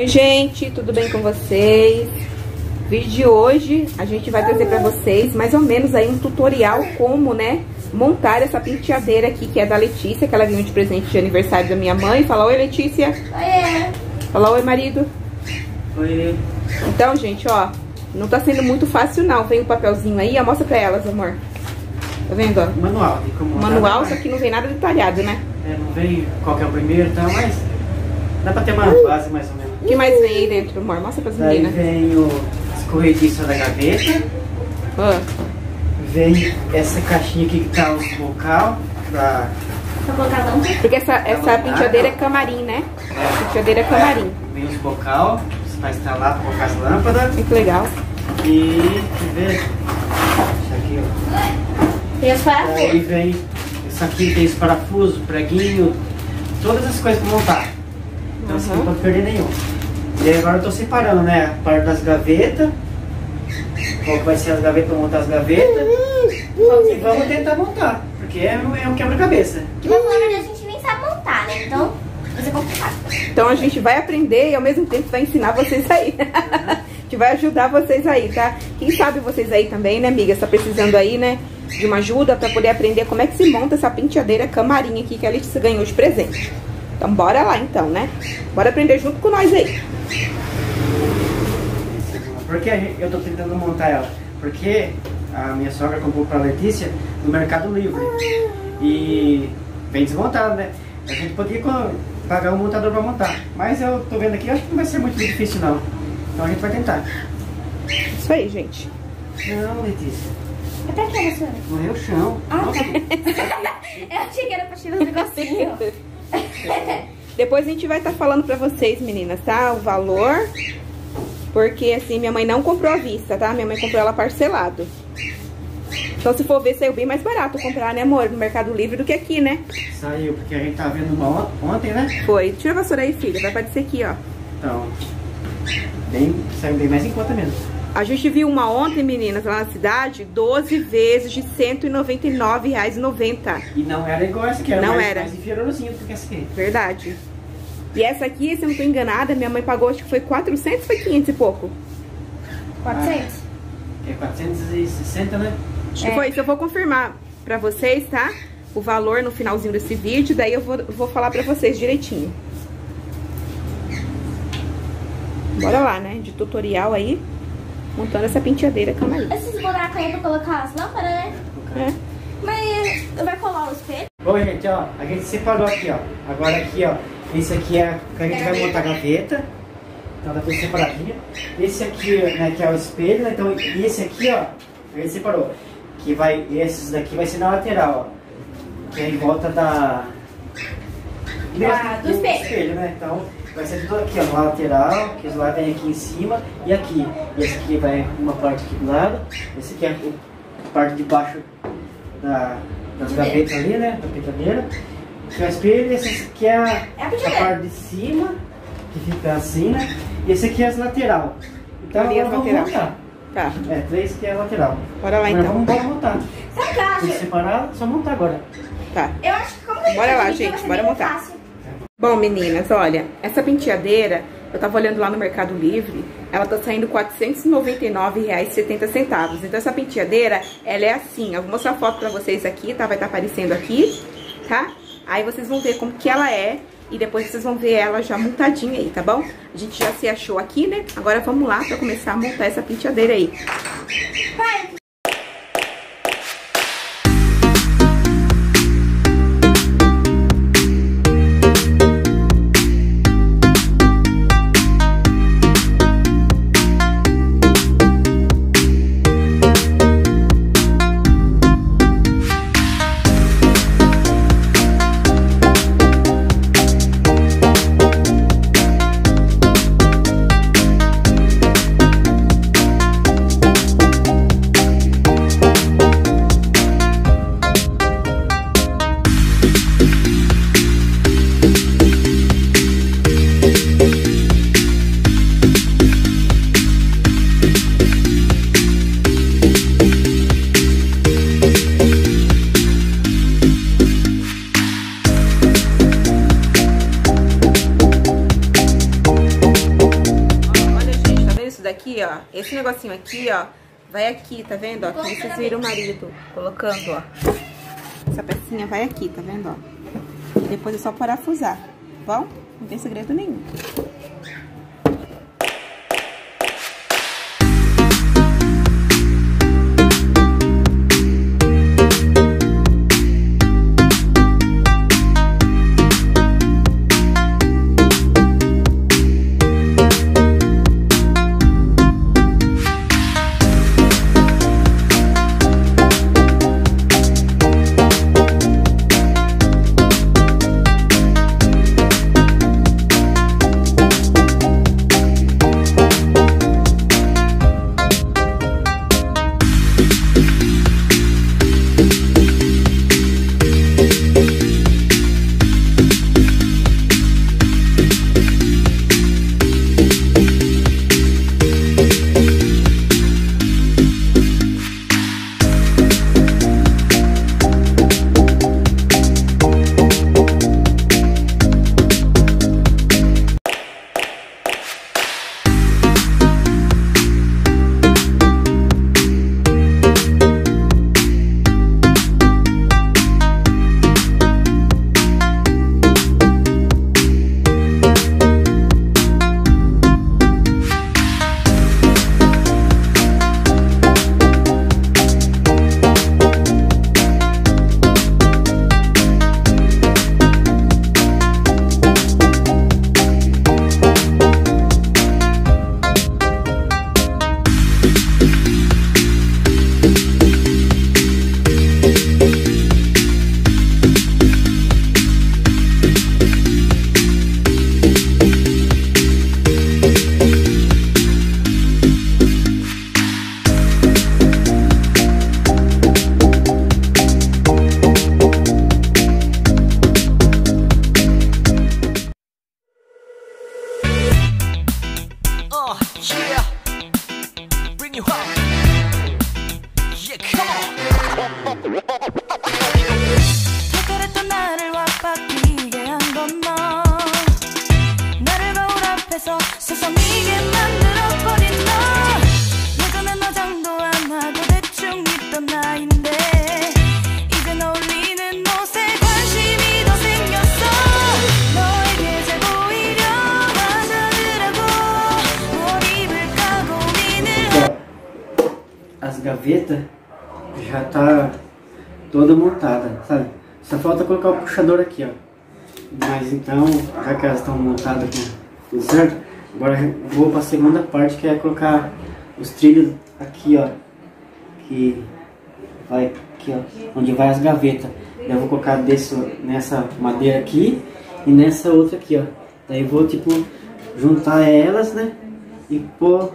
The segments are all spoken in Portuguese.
Oi gente, tudo bem com vocês? Vídeo de hoje a gente vai trazer pra vocês mais ou menos aí um tutorial como, né, montar essa penteadeira aqui que é da Letícia, que ela ganhou de presente de aniversário da minha mãe. Fala oi Letícia. Oi. Fala oi marido. Oi. Então gente, ó, não tá sendo muito fácil não. Vem o um papelzinho aí, ó, mostra pra elas, amor. Tá vendo, ó? Manual. Como Manual, só que não vem nada detalhado, né? É, não vem qual que é o primeiro e tal, mas dá pra ter uma base mais ou menos. O que mais vem aí dentro, amor? Mostra pras Daí meninas. vem o escorrediço da gaveta, vem essa caixinha aqui que tá os bocal pra... Porque essa, essa penteadeira é camarim, né? É, Penteadeira é camarim. Vem os bocal pra instalar, pra colocar as lâmpadas Muito legal. e... Quer ver? Isso aqui, ó. Tem os Aí parafusos. vem... Isso aqui tem os parafusos, preguinho, todas as coisas pra montar. Então assim, Uhum. não pode perder nenhum. E aí agora eu tô separando, né? A parte das gavetas. Qual que vai ser as gavetas pra montar as gavetas. E vamos tentar montar. Porque é, um- é um quebra-cabeça. Que na verdade a gente nem sabe montar, né? Então vai ser complicado. Então a gente vai aprender e ao mesmo tempo vai ensinar vocês aí. a gente vai ajudar vocês aí, tá? Quem sabe vocês aí também, né, amiga? Está precisando aí, né, de uma ajuda pra poder aprender como é que se monta essa penteadeira camarim aqui que a Letícia ganhou de presente. Então bora lá então, né? Bora aprender junto com nós aí. Por que a eu tô tentando montar ela? Porque a minha sogra comprou pra Letícia no Mercado Livre. E vem desmontado, né? A gente poderia co- pagar um montador pra montar. Mas eu tô vendo aqui, acho que não vai ser muito difícil não. Então a gente vai tentar. Isso aí, gente. Não, Letícia. É pra que, senhora? Morreu o chão. Ah, Nossa, Eu achei que era pra tirar os negocinhos. Depois a gente vai estar falando pra vocês, meninas, tá? O valor. Porque assim, minha mãe não comprou à vista, tá? Minha mãe comprou ela parcelado. Então se for ver, saiu bem mais barato comprar, né, amor? No Mercado Livre do que aqui, né? Saiu, porque a gente tava vendo uma on- ontem, né? Foi. Tira a vassoura aí, filha. Vai aparecer aqui, ó. Então, bem, saiu bem mais em conta mesmo. A gente viu uma ontem, meninas, lá na cidade, 12 vezes de R$ 199,90. E não era igual essa aqui, era Não mais, era. mais que essa aqui. Verdade. E essa aqui, se eu não tô enganada, minha mãe pagou, acho que foi 400, foi 500 e pouco. 400? Que é 460, né? Acho que foi isso. Eu vou confirmar pra vocês, tá? O valor no finalzinho desse vídeo, daí eu vou, vou falar pra vocês direitinho. Bora lá, né? De tutorial aí, montando essa penteadeira camarim. Esses bonecos aí é pra colocar as lâmpadas, né? É. Mas vai colar o espelho? Bom, gente, ó, a gente separou aqui, ó. Agora aqui, ó, esse aqui é que a gente vai montar a gaveta. Então tá tudo separadinho. Esse aqui, né, que é o espelho, né? Então, e esse aqui, ó, gente separou. Que vai, esses daqui vai ser na lateral, ó. Que é em volta da... Ah, do espelho. né? Então, vai ser tudo aqui, ó, na lateral, que os lados vem aqui em cima e aqui. E esse aqui vai uma parte aqui do lado. Esse aqui é a parte de baixo da, das gavetas ali, né? Da penteadeira. Que é o espelho, esse aqui é a, É a parte de cima, que fica assim, né? E esse aqui é as lateral. Então Ali as agora vamos lateral. montar. Tá, É, três que é a lateral. bora lá Agora então. vamos embora montar. Sabe o que eu acho? separado, só montar agora. Tá. Eu acho que como Bora lá, gente, vai ser bora montar. fácil. Bom, meninas, olha, essa penteadeira, eu tava olhando lá no Mercado Livre, ela tá saindo R$ 499,70. Então essa penteadeira, ela é assim, eu vou mostrar a foto pra vocês aqui, tá? Vai estar aparecendo aqui, tá? Aí vocês vão ver como que ela é e depois vocês vão ver ela já montadinha aí, tá bom? A gente já se achou aqui, né? Agora vamos lá pra começar a montar essa penteadeira aí. Vai, negocinho aqui, ó, vai aqui, tá vendo, ó? Que vocês viram o marido colocando, ó. Essa pecinha vai aqui, tá vendo, ó? E depois é só parafusar, tá bom? Não tem segredo nenhum. Gavetas já tá toda montada, sabe? Só falta colocar o puxador aqui, ó. Mas então, já que elas estão montadas com tudo certo, agora eu vou para a segunda parte que é colocar os trilhos aqui, ó. Que vai aqui, ó, onde vai as gavetas. Eu vou colocar desse, nessa madeira aqui e nessa outra aqui, ó. Daí eu vou tipo juntar elas, né? E pôr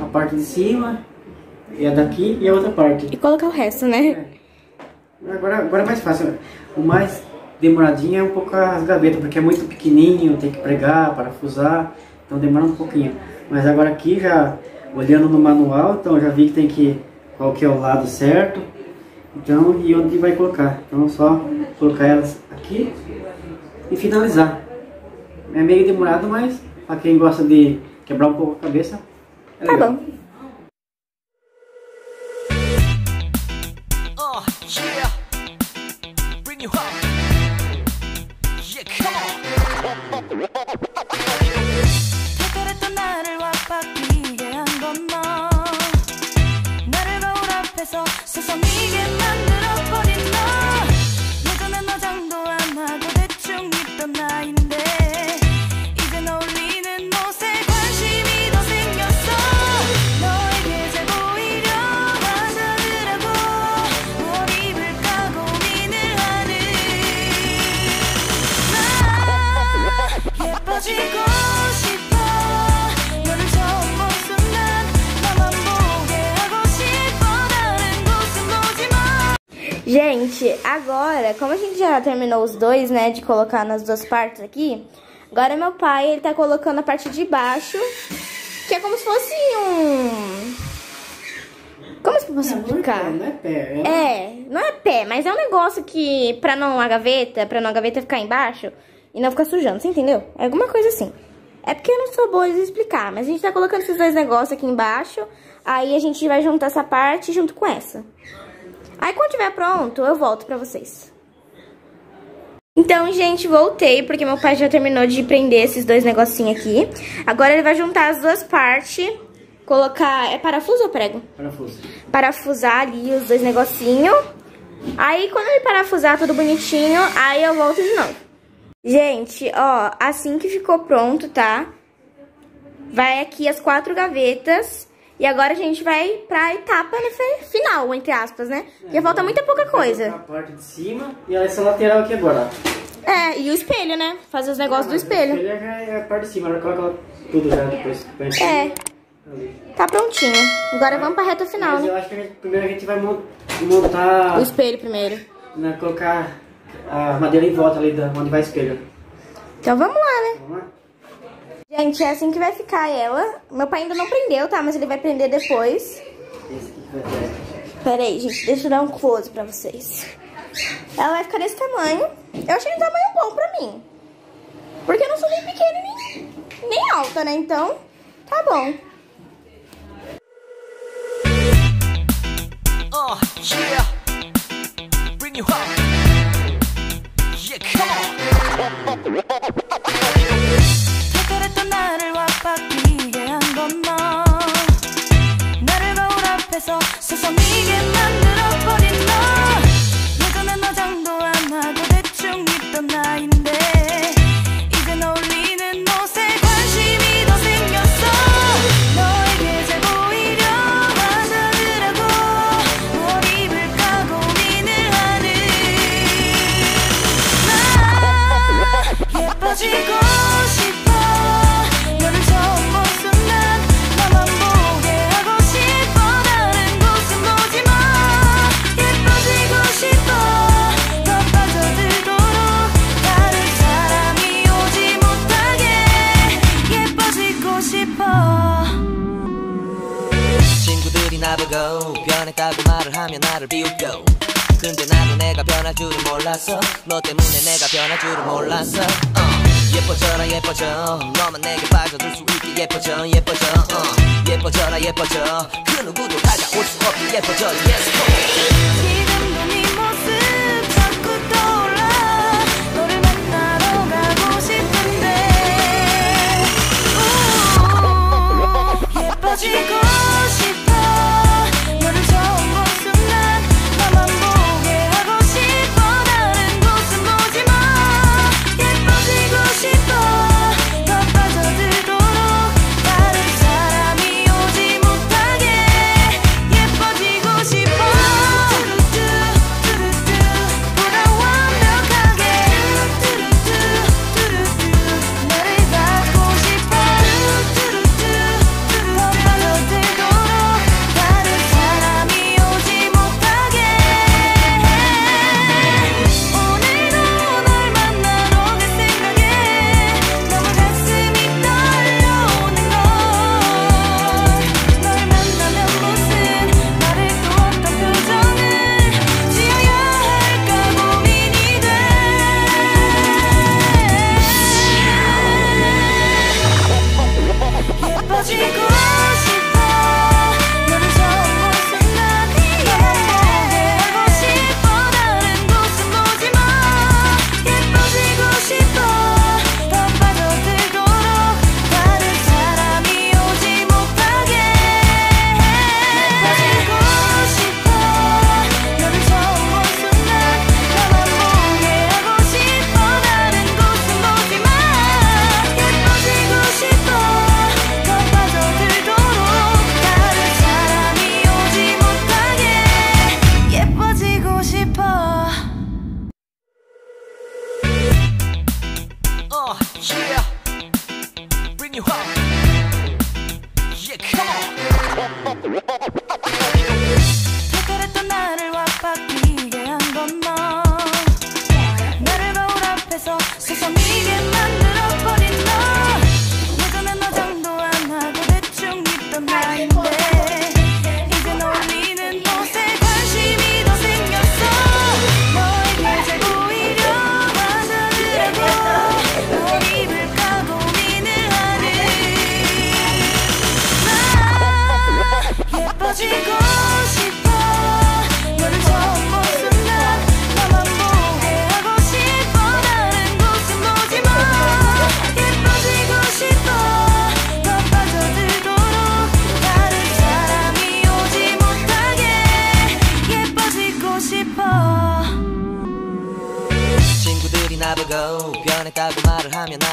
a parte de cima e a daqui e a outra parte. E colocar o resto, né? Agora, agora é mais fácil. O mais demoradinho é um pouco as gavetas, porque é muito pequenininho, tem que pregar, parafusar, então demora um pouquinho. Mas agora aqui já, olhando no manual, então já vi que tem que, qual que é o lado certo, então e onde vai colocar. Então é só colocar elas aqui e finalizar. É meio demorado, mas para quem gosta de quebrar um pouco a cabeça, é Tá legal. bom. Gente, agora, como a gente já terminou os dois, né, de colocar nas duas partes aqui, agora meu pai, ele tá colocando a parte de baixo, que é como se fosse um... Como se eu posso explicar? Não é pé, é É, não é pé, mas é um negócio que, pra não a gaveta, pra não a gaveta ficar embaixo e não ficar sujando, você entendeu? É alguma coisa assim. É porque eu não sou boa de explicar, mas a gente tá colocando esses dois negócios aqui embaixo. Aí a gente vai juntar essa parte junto com essa. Aí quando tiver pronto, eu volto pra vocês. Então, gente, voltei, porque meu pai já terminou de prender esses dois negocinhos aqui. Agora ele vai juntar as duas partes, colocar... É parafuso ou prego? Parafuso. Parafusar ali os dois negocinhos. Aí, quando ele parafusar tudo bonitinho, aí eu volto de novo. Gente, ó, assim que ficou pronto, tá? Vai aqui as quatro gavetas. E agora a gente vai pra etapa fi- final, entre aspas, né? Porque falta muita pouca coisa. A parte de cima e essa lateral aqui agora. É, e o espelho, né? Fazer os negócios do espelho. Ele é a parte de cima, agora coloca tudo já depois. É, tá prontinho. Agora vamos pra reta final, Mas né? eu acho que a gente- primeiro a gente vai mon- montar, O espelho primeiro. né, colocar a madeira em volta ali da onde vai espelho. Então vamos lá, né? Vamos lá? Gente, é assim que vai ficar ela. Meu pai ainda não prendeu, tá? Mas ele vai prender depois. Pera aí, gente. Deixa eu dar um close pra vocês. Ela vai ficar desse tamanho. Eu achei um tamanho bom pra mim. Porque eu não sou nem pequena nem, nem alta, né? Então, tá bom. Uh, yeah. Bring you home. Yeah, come on. 나를 와바뀌게 한 건 너 나를 거울 앞에서 서성이게 만 몰랐어? 너 때문에 내가 변할 줄은 몰랐어. 어. 예뻐져라 예뻐져. 너만 내게 빠져들 수 있게 예뻐져 예뻐져. 어. 예뻐져라 예뻐져. 그 누구도 다가올 수 없게 예뻐져. Yes, 지금도 네 모습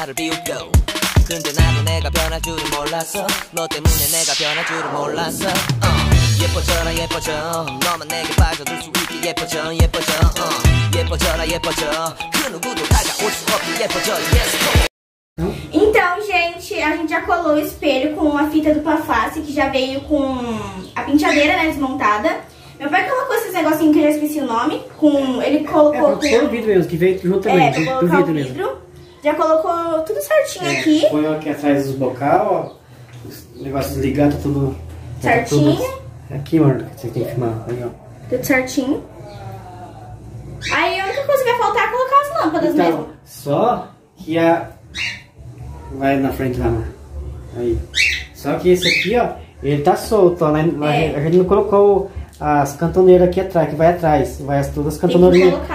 나를 비웃겨 근데 나도 내가 변할 줄은 몰랐어 너 때문에 내가 변할 줄은 몰랐어 어. 예뻐져라 예뻐져 너만 내게 빠져들 수 있게 예뻐져 예뻐져 어. 예뻐져라 예뻐져 그 누구도 다가올 수 없게 예뻐져 yes go. Então, gente, a gente já colou o espelho com a fita dupla face, que já veio com a penteadeira, né, desmontada. Meu pai colocou esses negocinhos que eu já esqueci o nome. Com, ele É, colocou foi o com... vidro mesmo, que veio junto também, É, do, pra do colocar vidro o mesmo. Já colocou tudo certinho É, aqui. Põe aqui atrás dos bocal, ó. Os negócios ligados, tá tudo. tá Certinho. tudo- Aqui, mano, que você tem que filmar. Aí, ó. Tudo certinho. Aí a única coisa que vai faltar é colocar as lâmpadas Então, mesmo. só que a. Vai na frente lá, mano. Aí. Só que esse aqui, ó, ele tá solto, ó. Lá É. A gente não colocou as cantoneiras aqui atrás, que vai atrás. Vai as, todas as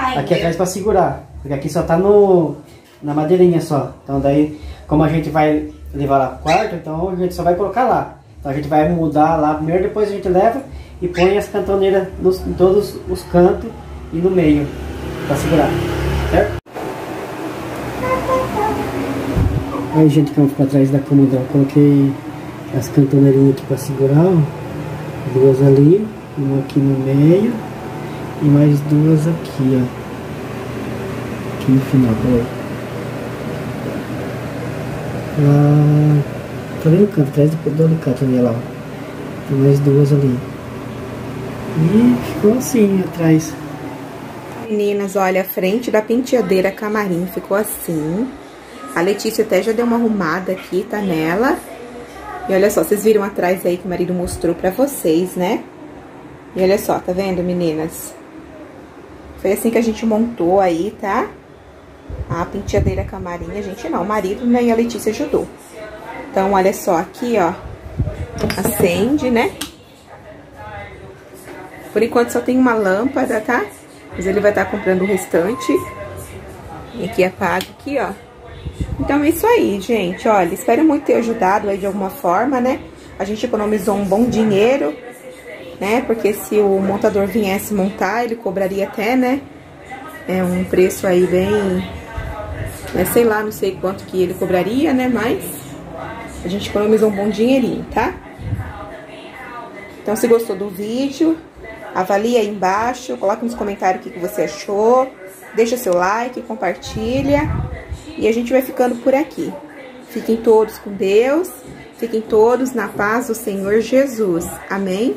ainda. aqui atrás pra segurar. Porque aqui só tá no. Na madeirinha só. Então daí, como a gente vai levar lá pro quarto, então a gente só vai colocar lá. Então a gente vai mudar lá primeiro, depois a gente leva e põe as cantoneiras nos, em todos os cantos e no meio. Pra segurar. Certo? Aí, gente, como ficou atrás da cômoda, eu coloquei as cantoneirinhas aqui pra segurar, ó. Duas ali, uma aqui no meio e mais duas aqui, ó. Aqui no final, peraí. Lá, tá ali no canto, atrás do, do alicate ali, lá. Tem mais duas ali. E ficou assim, atrás. Meninas, olha, a frente da penteadeira camarim ficou assim. A Letícia até já deu uma arrumada aqui, tá nela. E olha só, vocês viram atrás aí que o marido mostrou pra vocês, né? E olha só, tá vendo, meninas? Foi assim que a gente montou aí, tá? A penteadeira camarim, a gente não, o marido né, e a Letícia ajudou. Então, olha só, aqui, ó, acende, né? Por enquanto só tem uma lâmpada, tá? Mas ele vai estar comprando o restante. E aqui apaga aqui, ó. Então é isso aí, gente. Olha, espero muito ter ajudado aí de alguma forma, né? A gente economizou um bom dinheiro, né? Porque se o montador viesse montar, ele cobraria até, né? É um preço aí bem... Né? Sei lá, não sei quanto que ele cobraria, né? Mas a gente economizou um bom dinheirinho, tá? Então, se gostou do vídeo, avalie aí embaixo, coloque nos comentários o que, que você achou, deixa seu like, compartilha e a gente vai ficando por aqui. Fiquem todos com Deus, fiquem todos na paz do Senhor Jesus. Amém?